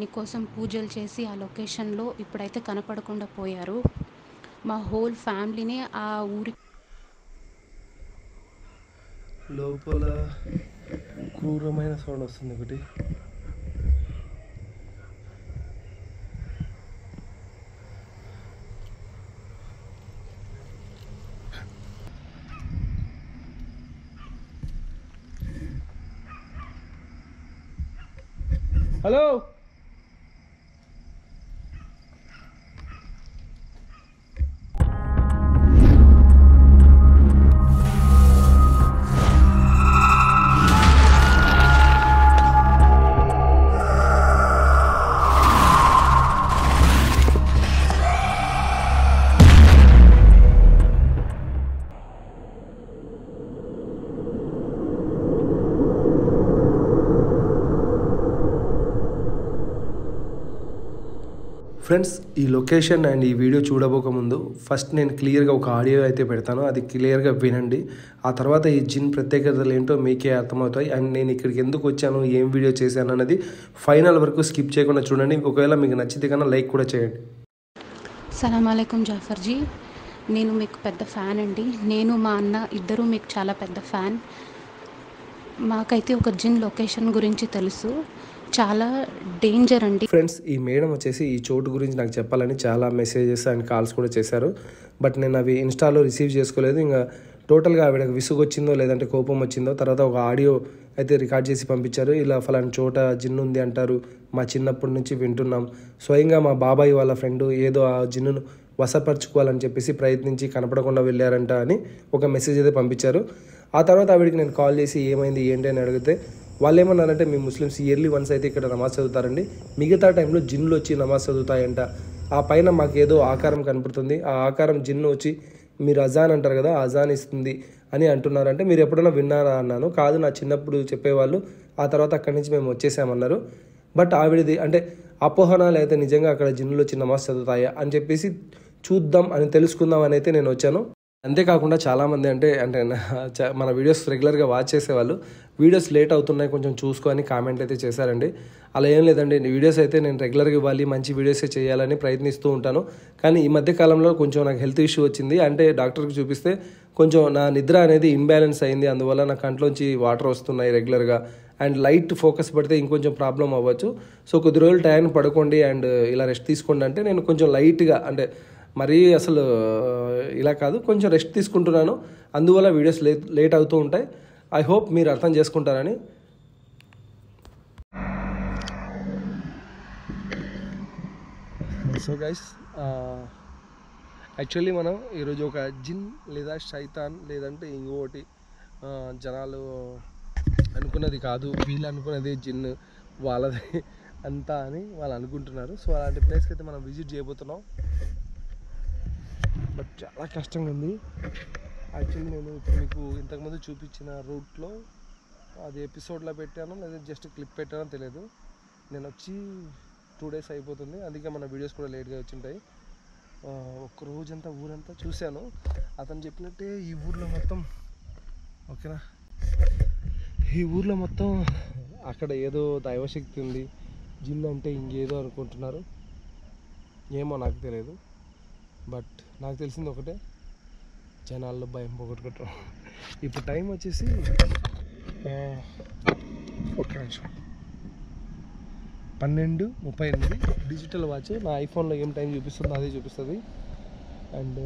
దానికోసం పూజలు చేసి ఆ లొకేషన్లో ఇప్పుడైతే కనపడకుండా పోయారు. మా హోల్ ఫ్యామిలీనే ఆ ఊరి లోపల క్రూరమైన సౌండ్ వస్తుంది ఒకటి. హలో ఫ్రెండ్స్ ఈ లొకేషన్ అండ్ ఈ వీడియో చూడబోక ముందు ఫస్ట్ నేను క్లియర్గా ఒక ఆడియో అయితే పెడతాను. అది క్లియర్గా వినండి. ఆ తర్వాత ఈ జిన్ ప్రత్యేకతలు ఏంటో మీకే అర్థమవుతాయి. అండ్ నేను ఇక్కడికి ఎందుకు వచ్చాను ఏం వీడియో చేశాను అన్నది ఫైనల్ వరకు స్కిప్ చేయకుండా చూడండి. ఒకవేళ మీకు నచ్చితే కన్నా లైక్ కూడా చేయండి. సలాం అలైకుం జాఫర్జీ నేను మీకు పెద్ద ఫ్యాన్ అండి. నేను మా అన్న ఇద్దరు మీకు చాలా పెద్ద ఫ్యాన్. మాకైతే ఒక జిన్ లొకేషన్ గురించి తెలుసు. చాలా డేంజర్ అండి. ఫ్రెండ్స్ ఈ మేడం వచ్చేసి ఈ చోటు గురించి నాకు చెప్పాలని చాలా మెసేజెస్ అండ్ కాల్స్ కూడా చేశారు. బట్ నేను అవి ఇన్స్టాలో రిసీవ్ చేసుకోలేదు. ఇంకా టోటల్గా ఆవిడకి విసుగు వచ్చిందో లేదంటే కోపం వచ్చిందో తర్వాత ఒక ఆడియో అయితే రికార్డ్ చేసి పంపించారు. ఇలా ఫలాని చోట జిన్ను ఉంది అంటారు. మా చిన్నప్పటి నుంచి వింటున్నాం. స్వయంగా మా బాబాయ్ వాళ్ళ ఫ్రెండ్ ఏదో ఆ జిన్నును వశపరచుకోవాలని చెప్పేసి ప్రయత్నించి కనపడకుండా వెళ్ళారంట అని ఒక మెసేజ్ అయితే పంపించారు. ఆ తర్వాత ఆవిడకి నేను కాల్ చేసి ఏమైంది ఏంటి అని అడిగితే వాళ్ళు ఏమన్నారంటే మీ ముస్లిమ్స్ ఇయర్లీ వన్స్ అయితే ఇక్కడ నమాజ్ చదువుతారండి. మిగతా టైంలో జిన్లు వచ్చి నమాజ్ చదువుతాయంట. ఆ పైన మాకు ఏదో ఆకారం కనపడుతుంది. ఆ ఆకారం జిన్ను వచ్చి మీరు అజాన్ అంటారు కదా అజాన్ ఇస్తుంది అని అంటున్నారంటే మీరు ఎప్పుడైనా విన్నారా? అన్నాను. కాదు నా చిన్నప్పుడు చెప్పేవాళ్ళు. ఆ తర్వాత అక్కడి నుంచి మేము వచ్చేసామన్నారు. బట్ ఆవిడది అంటే అపోహనాలు అయితే నిజంగా అక్కడ జిన్నులో వచ్చి నమాజ్ చదువుతాయా అని చెప్పేసి చూద్దాం అని తెలుసుకుందాం అని అయితే నేను వచ్చాను. అంతేకాకుండా చాలామంది అంటే అంటే మన వీడియోస్ రెగ్యులర్గా వాచ్ చేసేవాళ్ళు. వీడియోస్ లేట్ అవుతున్నాయి కొంచెం చూసుకొని కామెంట్ అయితే చేశారండి. అలా ఏం లేదండి వీడియోస్ అయితే నేను రెగ్యులర్గా ఇవ్వాలి మంచి వీడియోసే చేయాలని ప్రయత్నిస్తూ ఉంటాను. కానీ ఈ మధ్య కాలంలో కొంచెం నాకు హెల్త్ ఇష్యూ వచ్చింది. అంటే డాక్టర్కి చూపిస్తే కొంచెం నా నిద్ర అనేది ఇన్బ్యాలెన్స్ అయింది. అందువల్ల నా కంట్లోంచి వాటర్ వస్తున్నాయి రెగ్యులర్గా అండ్ లైట్ ఫోకస్ పడితే ఇంకొంచెం ప్రాబ్లం అవ్వచ్చు. సో కొద్ది రోజులు టైం పడుకోండి అండ్ ఇలా రెస్ట్ తీసుకోండి అంటే నేను కొంచెం లైట్గా అంటే మరీ అసలు ఇలా కాదు కొంచెం రెస్ట్ తీసుకుంటున్నాను. అందువల్ల వీడియోస్ లేట్ లేట్ అవుతూ ఉంటాయి. ఐ హోప్ మీరు అర్థం చేసుకుంటారని. సో గైస్ యాక్చువల్లీ మనం ఈరోజు ఒక జిన్ లేదా షైతాన్ లేదంటే ఇంకోటి జనాలు అనుకున్నది కాదు. వీళ్ళు అనుకున్నది జిన్ వాళ్ళది అంతా అని వాళ్ళు అనుకుంటున్నారు. సో అలాంటి ప్లేస్కి అయితే మనం విజిట్ చేయబోతున్నాం. బట్ చాలా కష్టంగా ఉంది యాక్చువల్లీ నేను ఇప్పుడు మీకు ఇంతకుముందు చూపించిన రూట్లో అది ఎపిసోడ్లో పెట్టాను లేదా జస్ట్ క్లిప్ పెట్టానో తెలియదు నేను వచ్చి టూ డేస్ అయిపోతుంది. అందుకే మన వీడియోస్ కూడా లేట్గా వచ్చింటాయి. ఆ, రోజంతా ఊరంతా చూశాను. అతను చెప్పినట్టే ఈ ఊర్లో మొత్తం ఓకేనా? ఈ ఊర్లో మొత్తం అక్కడ ఏదో దైవశక్తి ఉంది. జిన్ అంటే ఇంకేదో అనుకుంటున్నారు. ఏమో నాకు తెలియదు బట్ నాకు తెలిసింది ఒకటే జనాల్లో భయం పోగొట్టుకుంటాం ఇప్పుడు టైం వచ్చేసి ఒక నిమిషం. పన్నెండు ముప్పై ఎనిమిది. డిజిటల్ వాచ్ నా ఐఫోన్లో ఏం టైం చూపిస్తుందో అదే చూపిస్తుంది. అండ్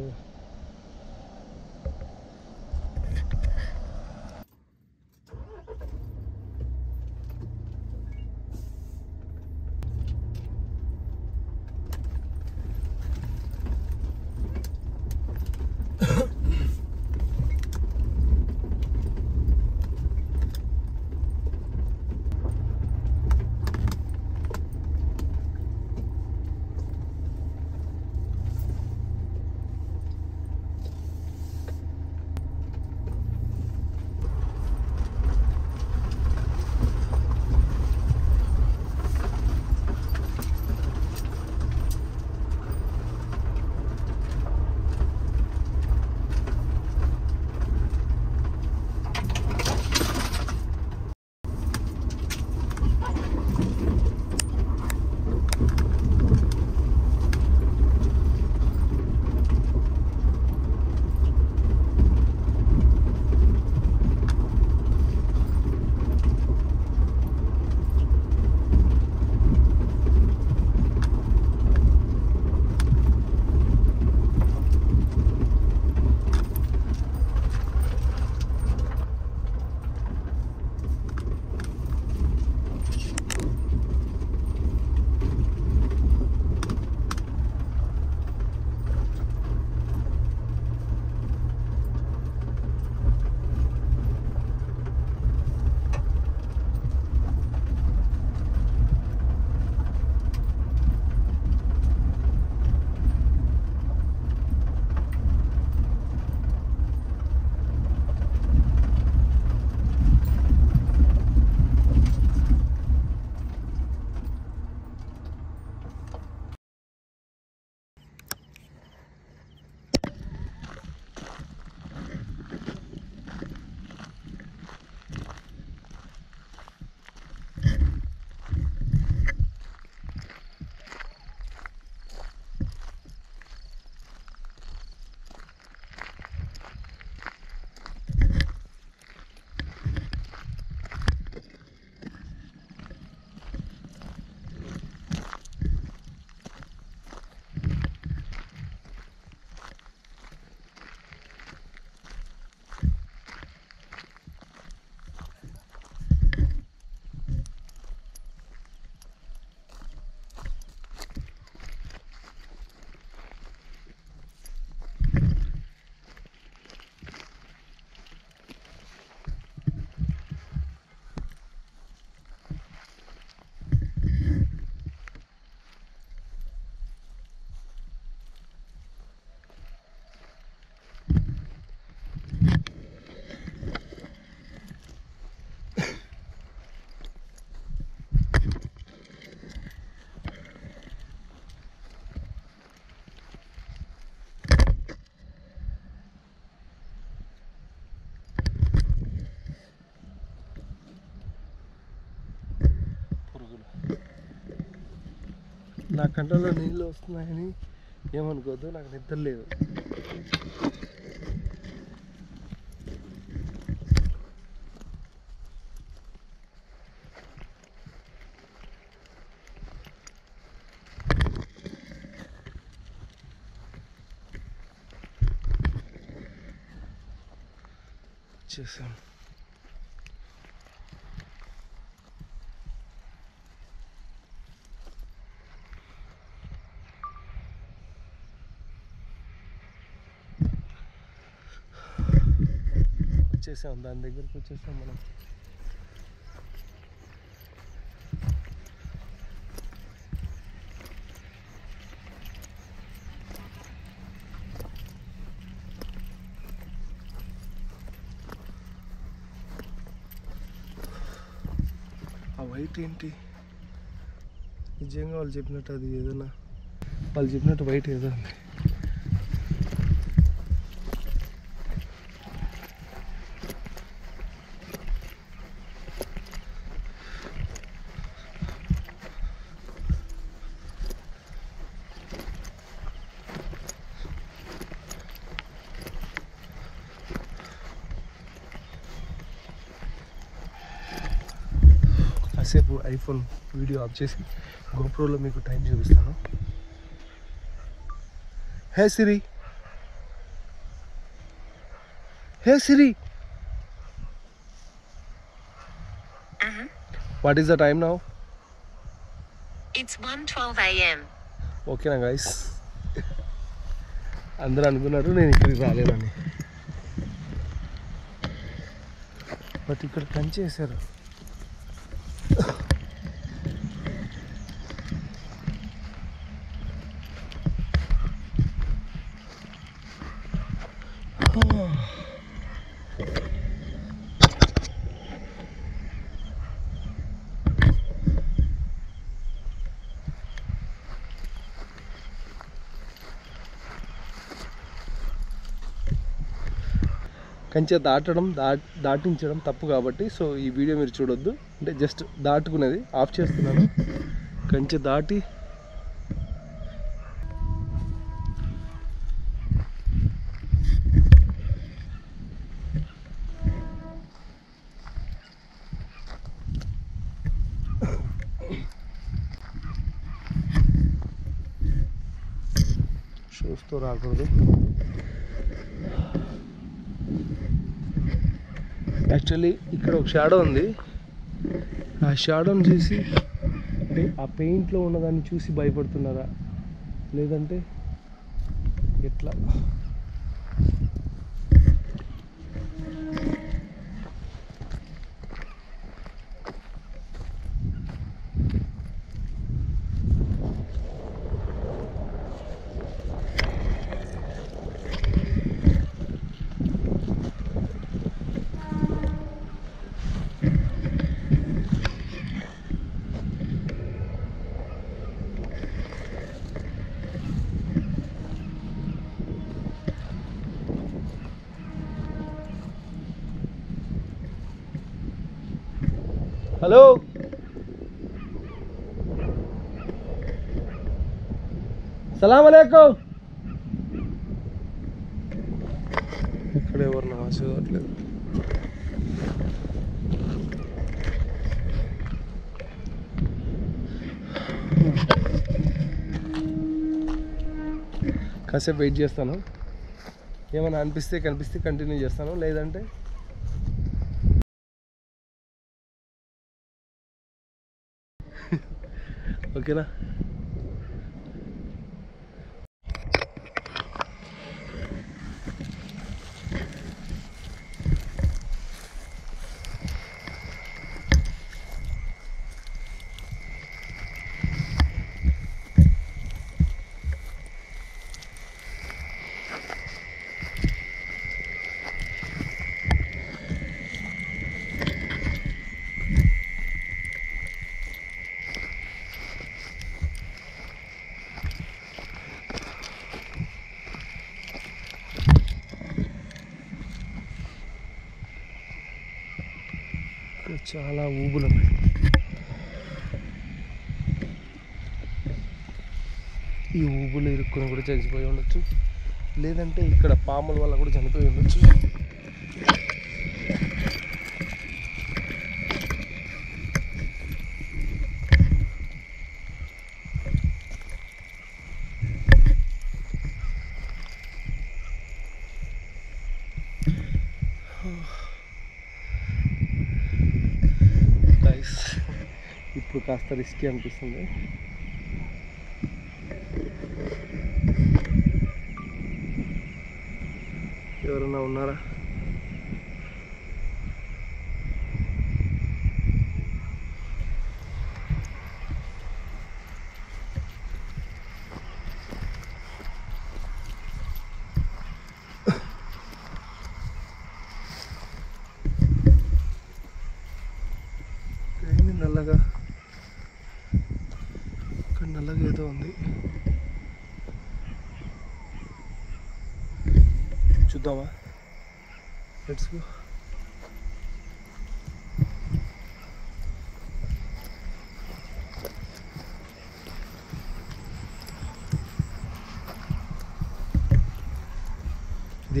నా కంటలో నీళ్ళు వస్తున్నాయని ఏమనుకోవద్దు నాకు నిద్ర లేదు. చేశాను. వచ్చేసాం దాని దగ్గరికి వచ్చేసాం మనం. ఆ వైట్ ఏంటి? నిజంగా వాళ్ళు చెప్పినట్టు అది ఏదైనా. వాళ్ళు చెప్పినట్టు వైట్ ఏదో ఉంది కాసేపు ఐఫోన్ వీడియో ఆఫ్ చేసి గోప్రోలో మీకు టైం చూపిస్తాను. Hey Siri. Hey Siri. What is the time now It's 1:12 a.m. ఓకేనా గైస్ అందరూ అనుకున్నారు నేను ఇక్కడికి రాలేనని బట్ ఇక్కడ కంచి కంచె దాటడం దా దాటించడం తప్పు కాబట్టి సో ఈ వీడియో మీరు చూడొద్దు. అంటే జస్ట్ దాటుకునేది ఆఫ్ చేస్తున్నాను. కంచె దాటి. చూస్తూ రాకూడదు. యాక్చువల్లీ ఇక్కడ ఒక షాడో ఉంది. ఆ షాడోని చూసి అంటే ఆ పెయింట్లో ఉన్నదాన్ని చూసి భయపడుతున్నారా? లేదంటే ఎట్లా? హలో. సలాం అలైకుం. ఇక్కడ ఎవరు నమాజ్ చదవట్లేదు. కాసేపు వెయిట్ చేస్తాను. ఏమైనా అనిపిస్తే కనిపిస్తే కంటిన్యూ చేస్తాను. లేదంటే ఓకేనా చాలా ఊబులు ఉన్నాయి ఈ ఊబులు ఇరుక్కుని కూడా చచ్చిపోయి ఉండొచ్చు. లేదంటే ఇక్కడ పాముల వల్ల కూడా చనిపోయి ఉండొచ్చు. ఇప్పుడు కాస్త రిస్కీ అనిపిస్తుంది. ఎవరన్నా ఉన్నారా ఏంది నల్లగా ఇక్కడ నల్లగా ఏదో ఉంది చూద్దామా లెట్స్ గో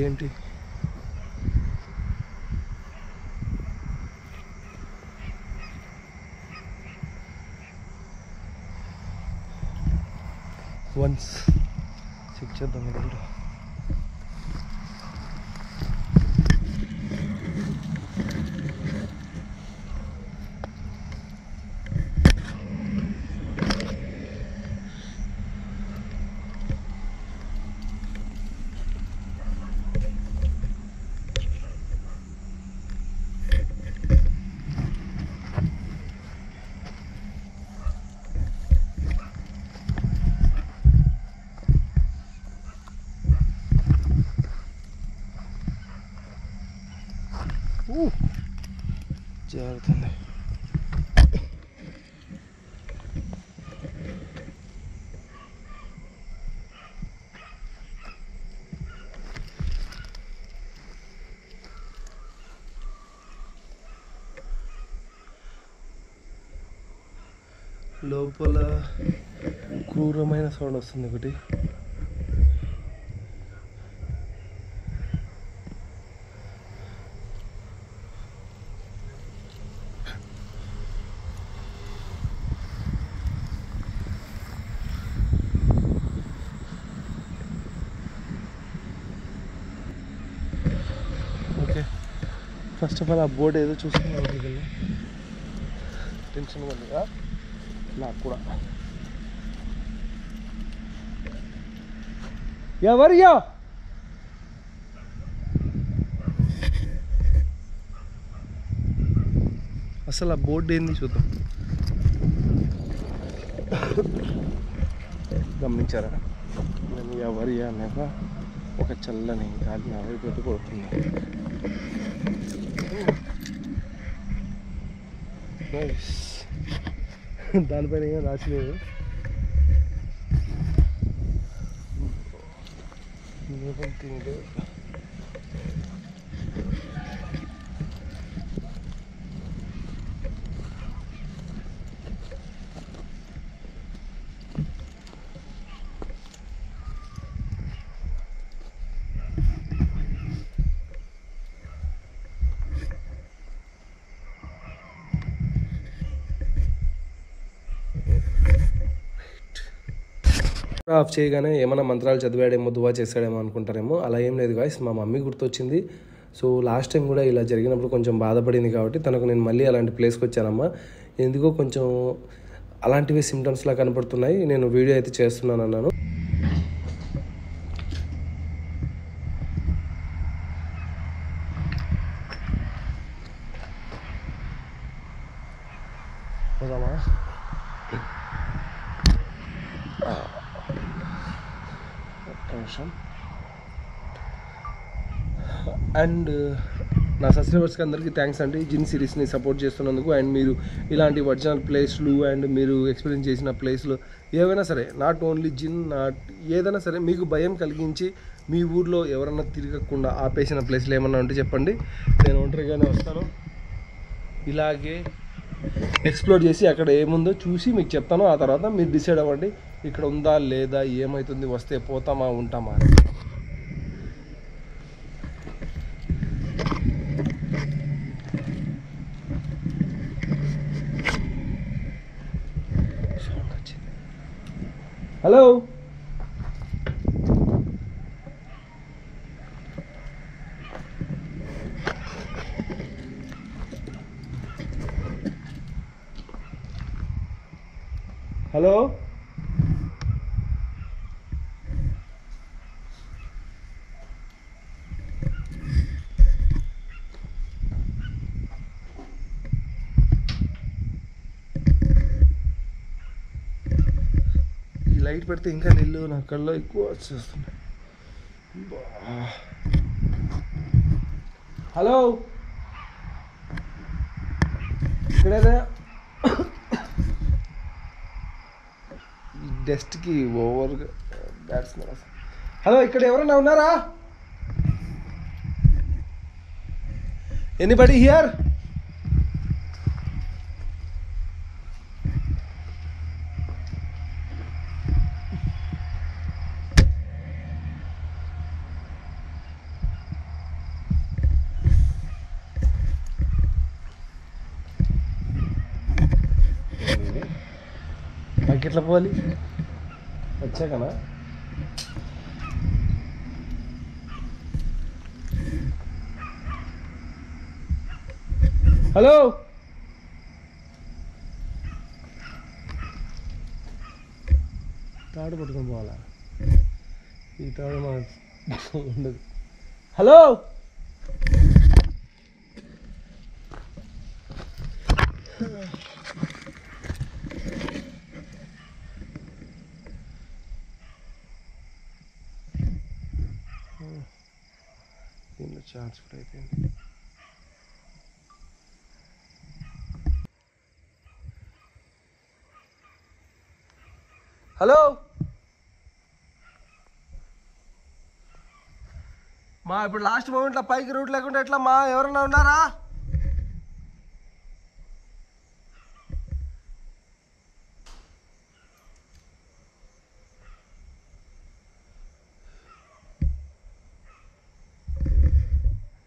ఇదేంటి వన్స్ చెక్ చేద్దాం ఇదేంటో లోపల క్రూరమైన సౌండ్ వస్తుంది ఒకటి. ఓకే. ఫస్ట్ ఆఫ్ ఆల్ ఆ బోర్డు ఏదో చూసుకున్నాం టెన్షన్ వెళ్ళి ఉంది నాకు కూడా ఎవరియా అసలు ఆ బోర్డు ఏంది చూద్దాం గమనించారా నేను ఎవరి అనగా ఒక చల్లని గాలి నా వైపు ఎటు కొడుతుంది Nice. దానిపైన ఏం రాసలేదు. Nothing ఆఫ్ చేయగానే ఏమైనా మంత్రాలు చదివాడేమో దువా చేశాడేమో అనుకుంటారేమో. అలా ఏం లేదు గాయస్ మా మమ్మీ గుర్తొచ్చింది. సో లాస్ట్ టైం కూడా ఇలా జరిగినప్పుడు కొంచెం బాధపడింది కాబట్టి తనకు నేను మళ్ళీ అలాంటి ప్లేస్కి వచ్చానమ్మా. ఎందుకో కొంచెం అలాంటివి సిమ్టమ్స్లా కనపడుతున్నాయి. నేను వీడియో అయితే చేస్తున్నాను అన్నాను అండ్ నా సబ్స్క్రైబర్స్కి అందరికీ థ్యాంక్స్ అండి. జిన్ సిరీస్ని సపోర్ట్ చేస్తున్నందుకు అండ్ మీరు ఇలాంటి ఒరిజినల్ ప్లేస్లు అండ్ మీరు ఎక్స్పీరియన్స్ చేసిన ప్లేస్లు ఏవైనా సరే నాట్ ఓన్లీ జిన్ నాట్ ఏదైనా సరే మీకు భయం కలిగించి మీ ఊర్లో ఎవరన్నా తిరగకుండా ఆపేసిన ప్లేస్లు ఏమన్నా ఉంటే చెప్పండి. నేను ఒంటరిగానే వస్తాను. ఇలాగే ఎక్స్ప్లోర్ చేసి అక్కడ ఏముందో చూసి మీకు చెప్తాను. ఆ తర్వాత మీరు డిసైడ్ అవ్వండి ఇక్కడ ఉందా లేదా ఏమవుతుంది వస్తే పోతామా ఉంటామా హలో హలో ఈ లైట్ పెడితే ఇంకా నీళ్ళు నా కళ్ళలో ఎక్కువ వచ్చేస్తున్నాయి. హలో? ఇక్కడేదా ఈ డస్ట్కి ఓవర్గా బ్యాట్స్మెన్ హలో ఇక్కడ ఎవరైనా ఉన్నారా? ఎనీబడి హియర్ నాకు ఎట్లా పోవాలి? వచ్చాకనా? హలో? తాడు పట్టుకొని పోవాలా? ఈ తాడు మా ఉండదు. హలో? ఛార్జ్ కూడా అయిపోయింది హలో మా ఇప్పుడు లాస్ట్ మూమెంట్లో పైకి రూట్ లేకుండా ఎట్లా మా ఎవరన్నా ఉన్నారా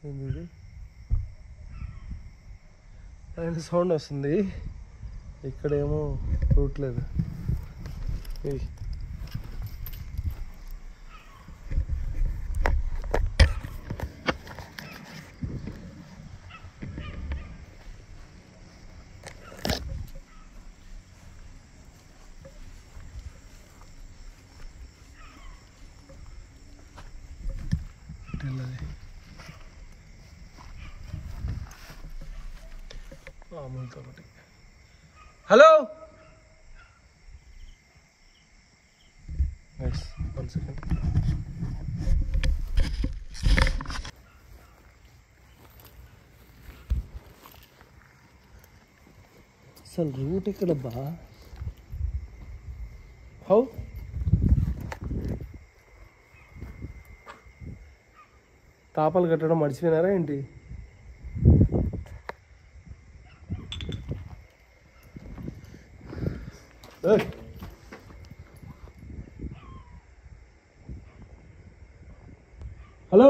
ఏంది ఇది పైన సౌండ్ వస్తుంది? ఇక్కడేమో ఏ హలో? నైస్ వన్ సెకండ్ అసలు రూట్ ఎక్కడ బా? హౌ? తాపాలు కట్టడం మర్చిపోయినారా ఏంటి? హలో?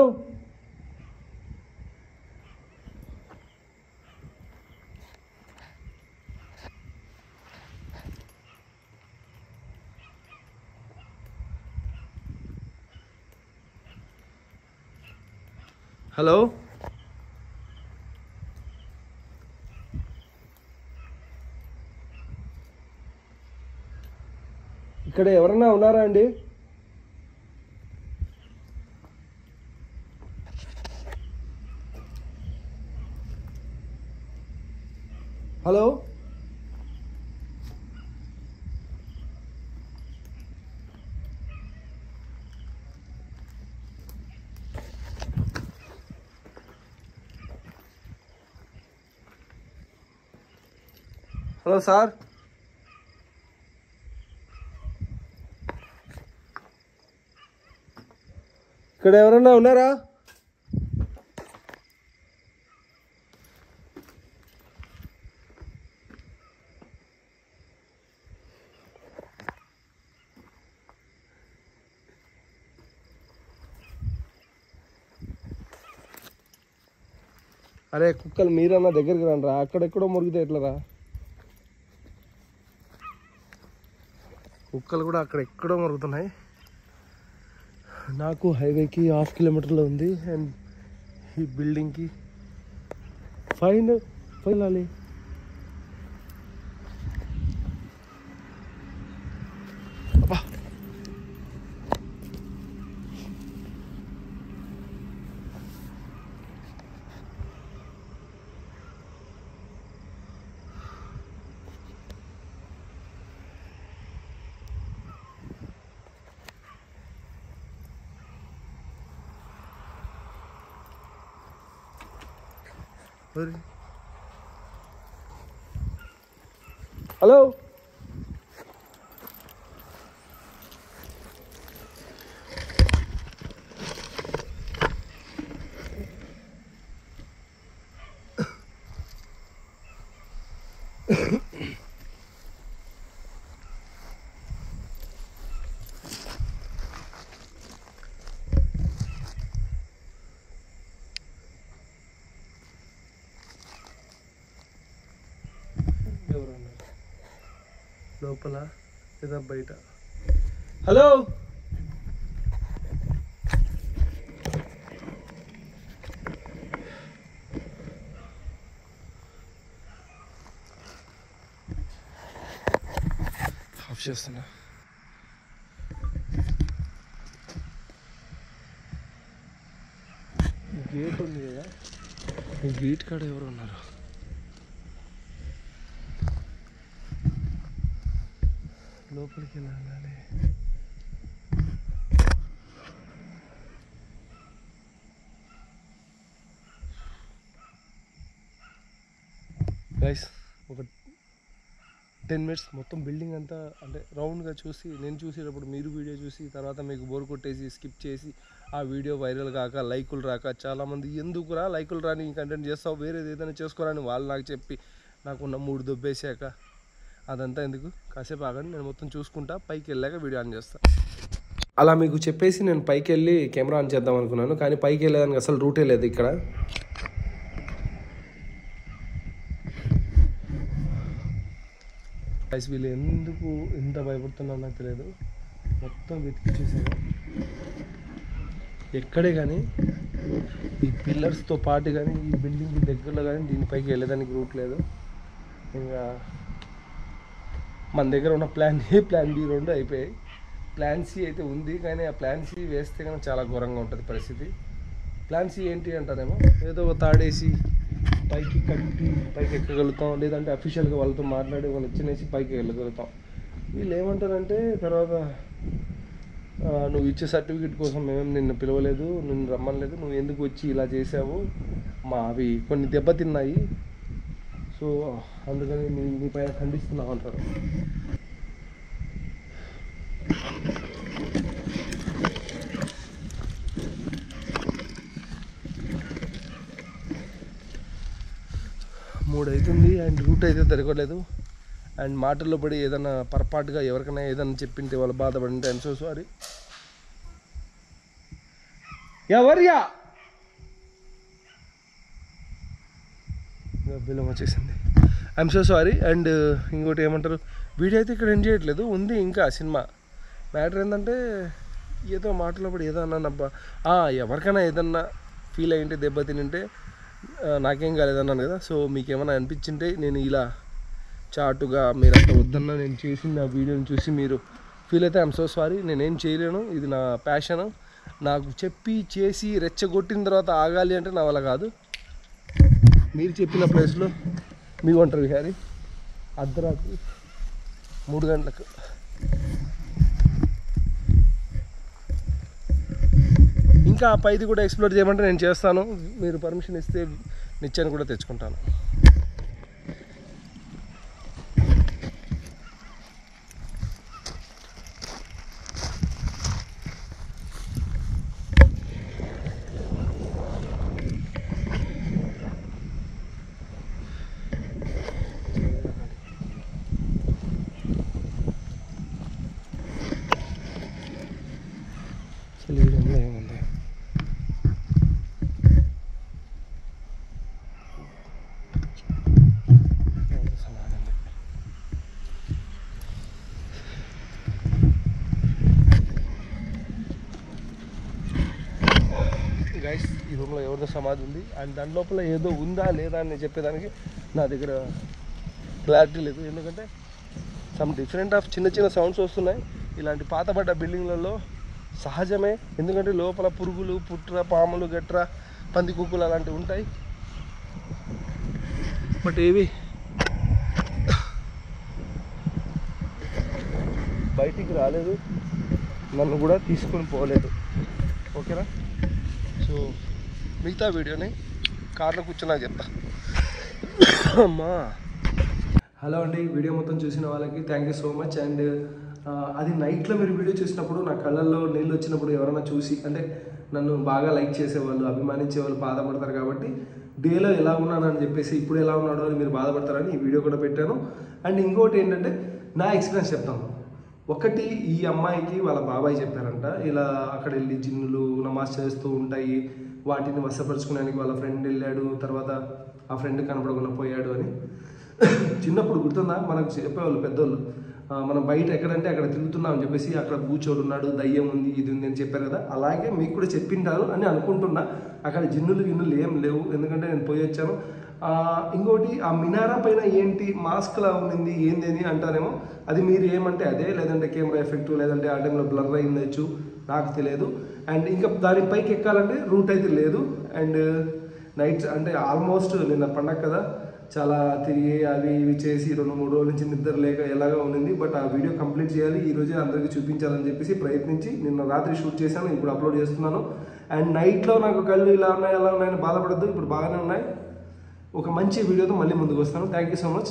హలో? ఇక్కడ ఎవరన్నా ఉన్నారా అండి? హలో హలో సార్ ఇక్కడ ఎవరన్నా ఉన్నారా అరే కుక్కలు మీరన్నా దగ్గరికి రండిరా. అక్కడెక్కడో మురిగితే ఎట్లరా? కుక్కలు కూడా అక్కడ ఎక్కడో మురుగుతున్నాయి. నాకు హైవేకి హాఫ్ కిలోమీటర్లో ఉంది. అండ్ ఈ బిల్డింగ్కి ఫైన్ ఫైన్ వెళ్ళాలి మరి హలో ఎవరన్నారు లోపల లేదా బయట. హలో? ఆఫ్ చేస్తున్నా. గేట్ ఉంది కదా. ఈ గేట్ కాడ ఎవరు ఉన్నారు? ఎక్కడికి వెళ్ళాలి. గైస్ ఒక టెన్ మినిట్స్ మొత్తం బిల్డింగ్ అంతా అంటే రౌండ్గా చూసి నేను చూసేటప్పుడు మీరు వీడియో చూసి తర్వాత మీకు బోర్ కొట్టేసి స్కిప్ చేసి ఆ వీడియో వైరల్ కాక లైకులు రాక చాలామంది ఎందుకురా లైకులు రాని కంటెంట్ చేస్తావు? వేరేది ఏదైనా చేసుకోరాని వాళ్ళు నాకు చెప్పి నాకున్న మూడు దొబ్బేసాక అదంతా ఎందుకు? కాసేపు ఆగండి నేను మొత్తం చూసుకుంటా పైకి వెళ్ళాక వీడియో ఆన్ చేస్తా. అలా మీకు చెప్పేసి నేను పైకి వెళ్ళి కెమెరా ఆన్ చేద్దాం అనుకున్నాను కానీ పైకి వెళ్ళేదానికి అసలు రూటే లేదు ఇక్కడ. వీళ్ళు ఎందుకు ఇంత భయపడుతున్నారో నాకు తెలియదు. మొత్తం వెతికి చూసాను ఎక్కడే కానీ ఈ పిల్లర్స్తో పాటు కానీ ఈ బిల్డింగ్ దగ్గరలో కానీ దీనిపైకి వెళ్ళేదానికి రూట్ లేదు. ఇంకా మన దగ్గర ఉన్న ప్లాన్ ఏ ప్లాన్ బి రెండు అయిపోయాయి. ప్లాన్ సి అయితే ఉంది కానీ ఆ ప్లాన్ సి వేస్తే కనుక చాలా ఘోరంగా ఉంటుంది పరిస్థితి. ప్లాన్ సి ఏంటి అంటారేమో? ఏదో ఒక తాడేసి పైకి కట్టి పైకి ఎక్కగలుగుతాం లేదంటే అఫీషియల్గా వాళ్ళతో మాట్లాడి వాళ్ళు ఇచ్చినేసి పైకి వెళ్ళగలుగుతాం. వీళ్ళు ఏమంటారంటే తర్వాత నువ్వు ఇచ్చే సర్టిఫికేట్ కోసం మేమేం నిన్ను పిలవలేదు నిన్ను రమ్మనలేదు నువ్వు ఎందుకు వచ్చి ఇలా చేసావు? మా అవి కొన్ని దెబ్బతిన్నాయి. సో అందుకని మీ నీ పైన ఖండిస్తున్నాం అంటారు. మూడు అవుతుంది అండ్ రూట్ అయితే తిరగలేదు. అండ్ మాటల్లో పడి ఏదైనా పొరపాటుగా ఎవరికైనా ఏదైనా చెప్పింటే వాళ్ళు బాధపడింటే ఐఎమ్ సో సారీ ఎవర్యా బిలం వచ్చేసింది. ఐఎమ్ సో సారీ అండ్ ఇంకోటి ఏమంటారు? వీడియో అయితే ఇక్కడ ఎండ్ చేయట్లేదు. ఉంది ఇంకా సినిమా. మ్యాటర్ ఏంటంటే ఏదో మాటలో ఏదన్నా ఏదో అన్నానబ్బా ఎవరికైనా ఏదన్నా ఫీల్ అయ్యింటే దెబ్బ తినింటే నాకేం కాలేదన్నాను కదా. సో మీకు ఏమైనా అనిపించింటే నేను ఇలా చాటుగా మీరు అంత వద్దన్నా నేను చేసిన నా వీడియోని చూసి మీరు ఫీల్ అయితే ఐఎమ్ సో సారీ నేనేం చేయలేను. ఇది నా ప్యాషను నాకు చెప్పి చేసి రెచ్చగొట్టిన తర్వాత ఆగాలి అంటే నా వల్ల కాదు. మీరు చెప్పిన ప్లేస్లో మీ ఒంటరి విహారీ అర్ధరాత్రి మూడు గంటలకు. ఇంకా ఆ పైది కూడా ఎక్స్ప్లోర్ చేయమంటే నేను చేస్తాను. మీరు పర్మిషన్ ఇస్తే నిత్యాన్ని కూడా తెచ్చుకుంటాను అసలు ఈ రూమ్లో ఏముంది బౌద్ధ సమాధి ఉంది. అండ్ దాని లోపల ఏదో ఉందా లేదా అని చెప్పేదానికి నా దగ్గర క్లారిటీ లేదు. ఎందుకంటే సమ్ డిఫరెంట్ ఆఫ్ చిన్న చిన్న సౌండ్స్ వస్తున్నాయి. ఇలాంటి పాతబడ్డ బిల్డింగ్లలో సహజమే. ఎందుకంటే లోపల పురుగులు పుట్ర పాములు గట్ర పంది కుక్కులు అలాంటివి ఉంటాయి. బట్ ఏవి? బయటికి రాలేదు. నన్ను కూడా తీసుకొని పోలేదు. ఓకేనా? సో మిగతా వీడియోని కార్లో కూర్చున్నాక చెప్తా అమ్మా. హలో అండి వీడియో మొత్తం చూసిన వాళ్ళకి thank you so much and అది నైట్లో మీరు వీడియో చూసినప్పుడు నా కళ్ళల్లో నీళ్ళు వచ్చినప్పుడు ఎవరైనా చూసి అంటే నన్ను బాగా లైక్ చేసేవాళ్ళు అభిమానించే వాళ్ళు బాధపడతారు కాబట్టి డేలో ఎలా ఉన్నానని చెప్పేసి ఇప్పుడు ఎలా ఉన్నాడో అని మీరు బాధపడతారని ఈ వీడియో కూడా పెట్టాను. అండ్ ఇంకోటి ఏంటంటే నా ఎక్స్పీరియన్స్ చెప్తాను. ఒకటి ఈ అమ్మాయికి వాళ్ళ బాబాయ్ చెప్పారంట. ఇలా అక్కడ వెళ్ళి జిన్నులు నమాజ్ చేస్తూ ఉంటాయి. వాటిని వశపరుచుకోవడానికి వాళ్ళ ఫ్రెండ్ వెళ్ళాడు. తర్వాత ఆ ఫ్రెండ్ కనపడకుండా పోయాడు అని. చిన్నప్పుడు గుర్తుందా? మనకు చెప్పేవాళ్ళు పెద్దోళ్ళు. మనం బయట ఎక్కడంటే అక్కడ తిరుగుతున్నాం అని చెప్పేసి అక్కడ బూచోడు ఉన్నాడు దయ్యం ఉంది ఇది ఉంది అని చెప్పారు కదా. అలాగే మీకు కూడా చెప్పింటారు అని అనుకుంటున్నా. అక్కడ జిన్నులు గిన్నులు ఏం లేవు. ఎందుకంటే నేను పోయి వచ్చాను. ఇంకోటి ఆ మినారా పైన ఏంటి మాస్క్ లా ఉన్నింది ఏంది అని అంటారేమో అది మీరు ఏమంటే అదే లేదంటే కెమెరా ఎఫెక్ట్ లేదంటే ఆ టైంలో బ్లర్ అయిందచ్చు నాకు తెలియదు. అండ్ ఇంకా దాని పైకి ఎక్కాలంటే రూట్ అయితే లేదు. అండ్ నైట్ అంటే ఆల్మోస్ట్ నిన్న పండగ కదా చాలా తిరిగి అవి ఇవి చేసి రెండు మూడు రోజుల నుంచి నిద్ర లేక ఎలాగా ఉండింది. బట్ ఆ వీడియో కంప్లీట్ చేయాలి ఈరోజే అందరికీ చూపించాలని చెప్పేసి ప్రయత్నించి నిన్న రాత్రి షూట్ చేశాను ఇప్పుడు అప్లోడ్ చేస్తున్నాను. అండ్ నైట్లో నాకు కళ్ళు ఇలా ఉన్నాయి ఎలా ఉన్నాయని బాధపడద్దు ఇప్పుడు బాగానే ఉన్నాయి. ఒక మంచి వీడియోతో మళ్ళీ ముందుకు వస్తాను. Thank you so much